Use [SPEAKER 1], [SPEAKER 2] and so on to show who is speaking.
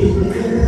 [SPEAKER 1] Amen.